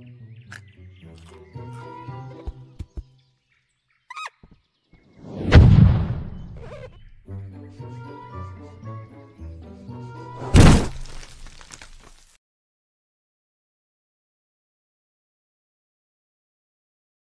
Mm-hmm.